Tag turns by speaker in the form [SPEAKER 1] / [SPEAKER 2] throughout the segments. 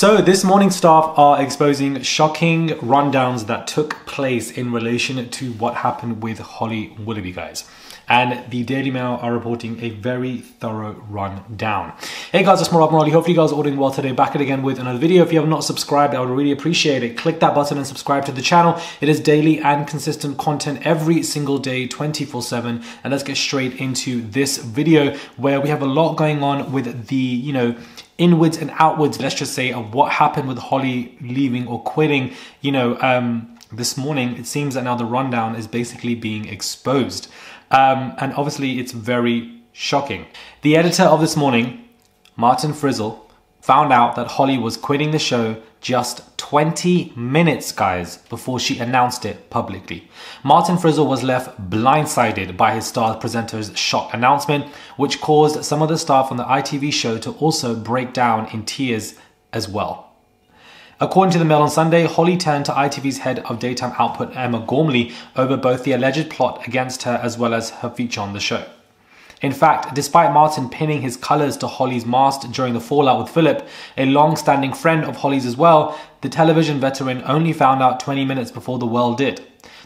[SPEAKER 1] So this morning staff are exposing shocking rundowns that took place in relation to what happened with Holly Willoughby, guys. And the Daily Mail are reporting a very thorough rundown. Hey guys, it's Murad Merali. Hopefully you guys are all doing well today. Back at again with another video. If you have not subscribed, I would really appreciate it. Click that button and subscribe to the channel. It is daily and consistent content every single day, 24 7. And let's get straight into this video where we have a lot going on with the, you know, inwards and outwards, let's just say, of what happened with Holly leaving or quitting, you know, um, this morning, it seems that now the rundown is basically being exposed. Um, and obviously, it's very shocking. The editor of this morning, Martin Frizell, found out that Holly was quitting the show just 20 minutes, guys, before she announced it publicly. Martin Frizell was left blindsided by his star presenter's shock announcement, which caused some of the staff on the ITV show to also break down in tears as well. According to the Mail on Sunday, Holly turned to ITV's head of daytime output, Emma Gormley, over both the alleged plot against her as well as her feature on the show. In fact, despite Martin pinning his colours to Holly's mast during the fallout with Philip, a long standing friend of Holly's as well, the television veteran only found out 20 minutes before the world did.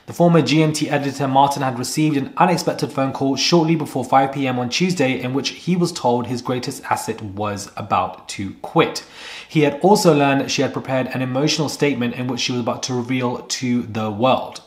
[SPEAKER 1] The former GMTV editor Martin had received an unexpected phone call shortly before 5 pm on Tuesday in which he was told his greatest asset was about to quit. He had also learned she had prepared an emotional statement in which she was about to reveal to the world.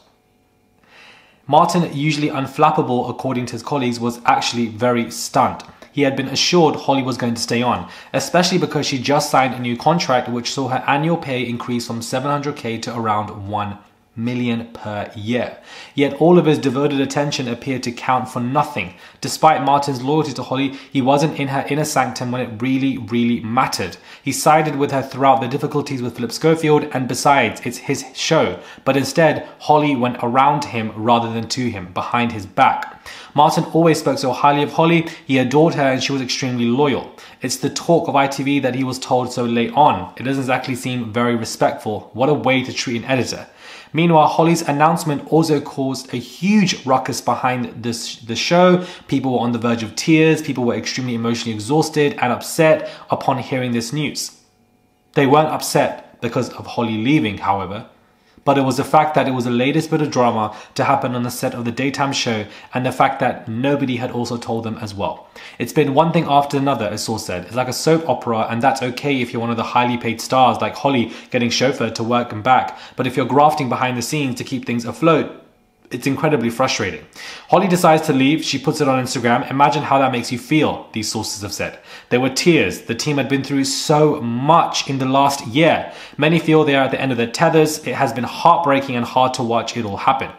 [SPEAKER 1] Martin, usually unflappable according to his colleagues, was actually very stunned. He had been assured Holly was going to stay on, especially because she just signed a new contract which saw her annual pay increase from 700k to around 1 million per year. Yet all of his devoted attention appeared to count for nothing. Despite Martin's loyalty to Holly, he wasn't in her inner sanctum when it really, really mattered. He sided with her throughout the difficulties with Philip Schofield, and besides, it's his show. But instead, Holly went around him rather than to him, behind his back. Martin always spoke so highly of Holly, he adored her and she was extremely loyal. It's the talk of ITV that he was told so late on. It doesn't exactly seem very respectful. What a way to treat an editor. Meanwhile, Holly's announcement also caused a huge ruckus behind this, the show. People were on the verge of tears, people were extremely emotionally exhausted and upset upon hearing this news. They weren't upset because of Holly leaving, however but it was the fact that it was the latest bit of drama to happen on the set of the daytime show and the fact that nobody had also told them as well. It's been one thing after another, as Saul said. It's like a soap opera, and that's okay if you're one of the highly paid stars like Holly getting chauffeured to work and back. But if you're grafting behind the scenes to keep things afloat, it's incredibly frustrating. Holly decides to leave. She puts it on Instagram. Imagine how that makes you feel, these sources have said. There were tears. The team had been through so much in the last year. Many feel they are at the end of their tethers. It has been heartbreaking and hard to watch it all happen.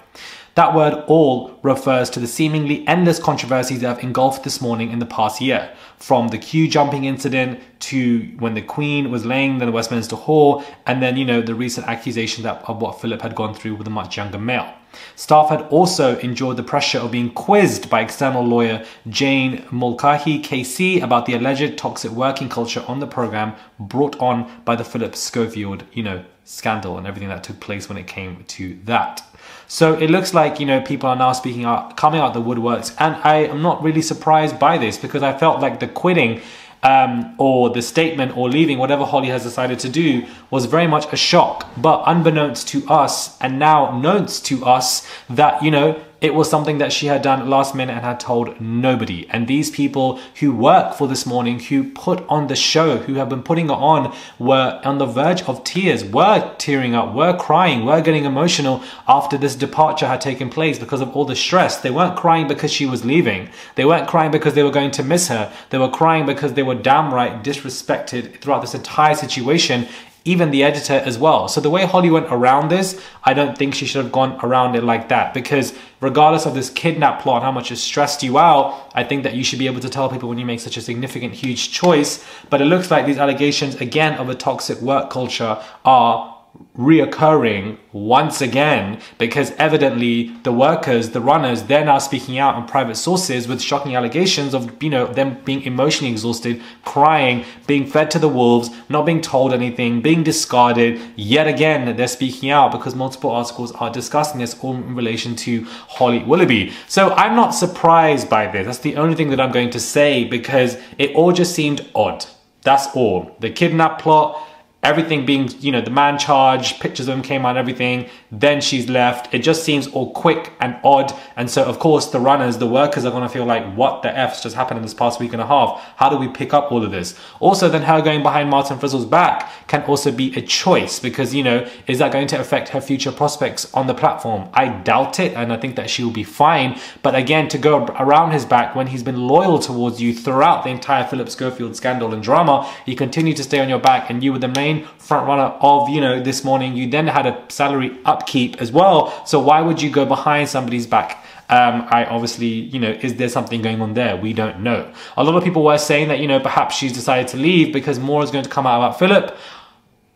[SPEAKER 1] That word all refers to the seemingly endless controversies that have engulfed this morning in the past year. From the queue jumping incident to when the Queen was laying in the Westminster Hall, and then, you know, the recent accusations of what Philip had gone through with a much younger male. Staff had also endured the pressure of being quizzed by external lawyer Jane Mulcahy KC about the alleged toxic working culture on the program brought on by the Philip Schofield, you know, scandal and everything that took place when it came to that. So it looks like, you know, people are now speaking out, coming out the woodworks. And I am not really surprised by this because I felt like the quitting um, or the statement or leaving, whatever Holly has decided to do, was very much a shock. But unbeknownst to us, and now known to us, that, you know, it was something that she had done last minute and had told nobody. And these people who work for this morning, who put on the show, who have been putting it on, were on the verge of tears, were tearing up, were crying, were getting emotional after this departure had taken place because of all the stress. They weren't crying because she was leaving. They weren't crying because they were going to miss her. They were crying because they were damn right disrespected throughout this entire situation even the editor as well. So the way Holly went around this, I don't think she should have gone around it like that because regardless of this kidnap plot, how much it stressed you out, I think that you should be able to tell people when you make such a significant, huge choice. But it looks like these allegations, again, of a toxic work culture are reoccurring once again because evidently the workers, the runners, they're now speaking out on private sources with shocking allegations of, you know, them being emotionally exhausted, crying, being fed to the wolves, not being told anything, being discarded. Yet again, they're speaking out because multiple articles are discussing this all in relation to Holly Willoughby. So I'm not surprised by this. That's the only thing that I'm going to say because it all just seemed odd. That's all. The kidnap plot, everything being, you know, the man charge, pictures of him came out, everything. Then she's left. It just seems all quick and odd. And so, of course, the runners, the workers are going to feel like, what the F's just happened in this past week and a half? How do we pick up all of this? Also, then her going behind Martin Frizell's back can also be a choice because, you know, is that going to affect her future prospects on the platform? I doubt it. And I think that she will be fine. But again, to go around his back when he's been loyal towards you throughout the entire Philip Schofield scandal and drama, he continued to stay on your back and you were the main front runner of, you know, this morning. You then had a salary upkeep as well. So why would you go behind somebody's back? Um, I obviously, you know, is there something going on there? We don't know. A lot of people were saying that, you know, perhaps she's decided to leave because more is going to come out about Philip.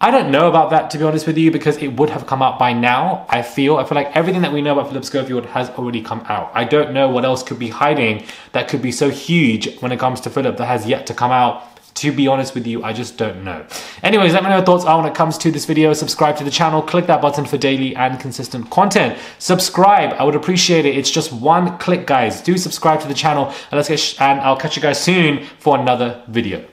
[SPEAKER 1] I don't know about that to be honest with you because it would have come out by now. I feel I feel like everything that we know about Philip Schofield has already come out. I don't know what else could be hiding that could be so huge when it comes to Philip that has yet to come out to be honest with you, I just don't know. Anyways, let me know your thoughts are when it comes to this video. Subscribe to the channel, click that button for daily and consistent content. Subscribe, I would appreciate it. It's just one click, guys. Do subscribe to the channel, and let's get and I'll catch you guys soon for another video.